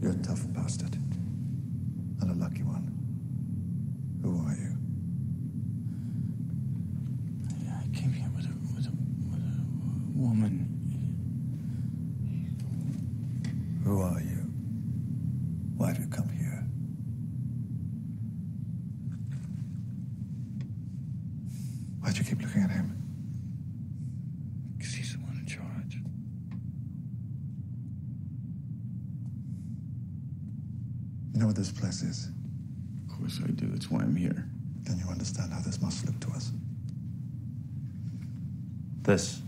You're a tough bastard. And a lucky one. Who are you? I came here with a, with a, with a woman. Who are you? Why have you come here? Why'd you keep looking at him? You know what this place is? Of course I do. That's why I'm here. Then you understand how this must look to us. This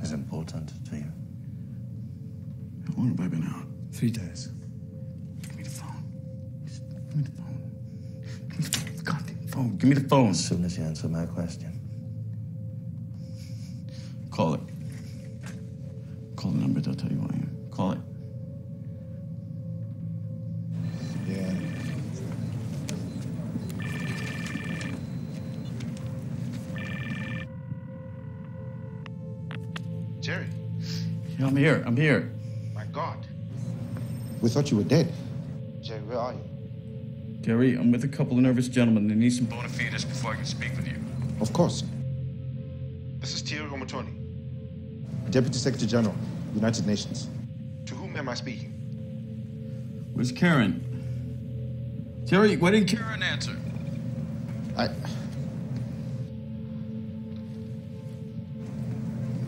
is important to you. How long have I been out? Three days. Give me the phone. Give me the phone. Give me the goddamn phone. Give me the phone. As soon as you answer my question. Call it. Call the number. They'll tell you who I am. Call it. Gerry, Yeah, I'm here. I'm here. my God. We thought you were dead. Gerry, where are you? Gary, I'm with a couple of nervous gentlemen. They need some bona fides before I can speak with you. Of course. This is Thierry Umutoni. Deputy Secretary General, United Nations. To whom am I speaking? Where's Karin? Gerry, why didn't Karin answer? I.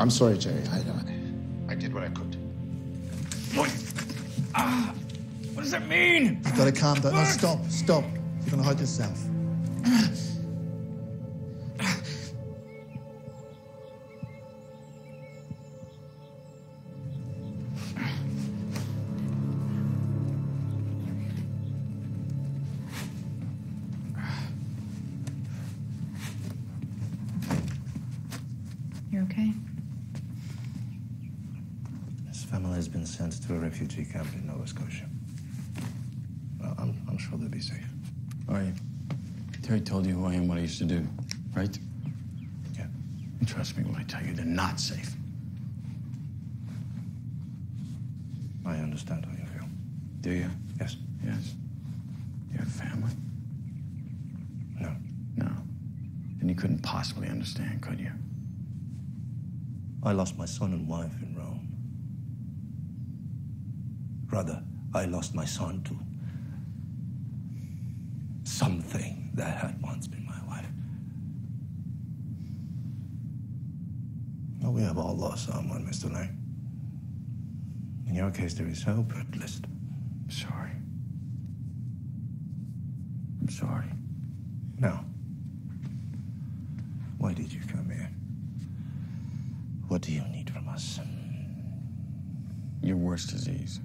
I'm sorry, Gerry. I, I, I did what I could. What? Ah! What does that mean? You've gotta calm down. No, stop, stop. You're gonna hurt yourself. You okay? Family has been sent to a refugee camp in Nova Scotia. Well, I'm, I'm sure they'll be safe. Right. Thierry told you who I am, what I used to do, right? Yeah. And trust me when I tell you they're not safe. I understand how you feel. Do you? Yes. Yes. You have family? No. No. Then you couldn't possibly understand, could you? I lost my son and wife in Rome. Rather, I lost my son to something that had once been my wife. Well, we have all lost someone, Mr. Lane. In your case, there is hope, at least. Sorry. I'm sorry. Now, why did you come here? What do you need from us? Your worst disease.